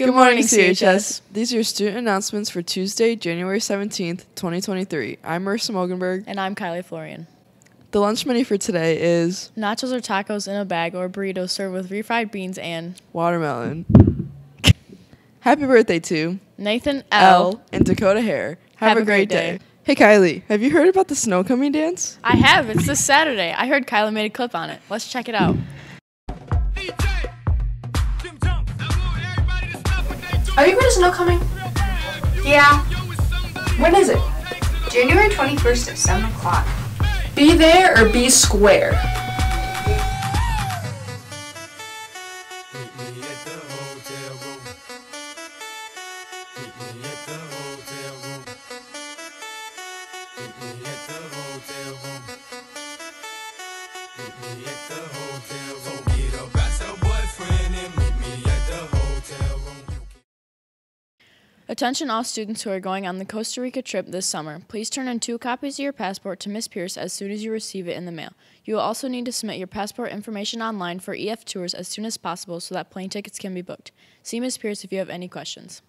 Good morning, CHS. These are your student announcements for Tuesday, January 17th, 2023. I'm Marissa Mogenberg. And I'm Kylie Florian. The lunch menu for today is Nachos or tacos in a bag or burritos served with refried beans and watermelon. Happy birthday to Nathan L. L and Dakota Hare. Have, a great day. Hey Kylie, have you heard about the snow coming dance? I have. It's this Saturday. I heard Kylie made a clip on it. Let's check it out. Are you going to snow coming? Yeah, When is it? January 21st at 7 o'clock. Be there or be square. Meet me at the hotel room. Meet me at the Attention all students who are going on the Costa Rica trip this summer. Please turn in two copies of your passport to Miss Pierce as soon as you receive it in the mail. You will also need to submit your passport information online for EF tours as soon as possible so that plane tickets can be booked. See Miss Pierce if you have any questions.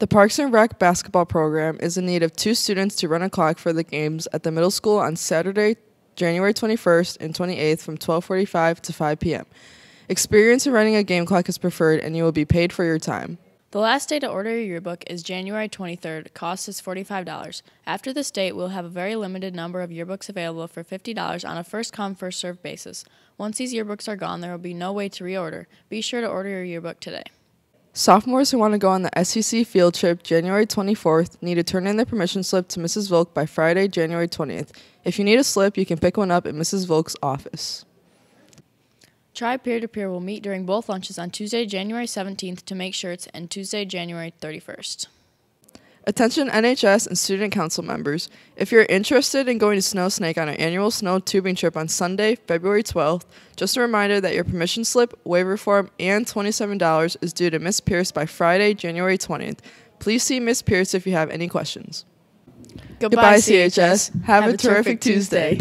The Parks and Rec basketball program is in need of two students to run a clock for the games at the middle school on Saturday, January 21st and 28th from 12:45 to 5 p.m. Experience in running a game clock is preferred and you will be paid for your time. The last day to order your yearbook is January 23rd. Cost is $45. After this date, we'll have a very limited number of yearbooks available for $50 on a first come, first served basis. Once these yearbooks are gone, there will be no way to reorder. Be sure to order your yearbook today. Sophomores who want to go on the SEC field trip January 24th need to turn in their permission slip to Mrs. Volk by Friday, January 20th. If you need a slip, you can pick one up at Mrs. Volk's office. Try Peer to Peer will meet during both lunches on Tuesday, January 17th to make shirts and Tuesday, January 31st. Attention NHS and student council members. If you're interested in going to Snow Snake on our annual snow tubing trip on Sunday, February 12th, just a reminder that your permission slip, waiver form, and $27 is due to Miss Pierce by Friday, January 20th. Please see Miss Pierce if you have any questions. Goodbye, CHS. Have, a, terrific Tuesday.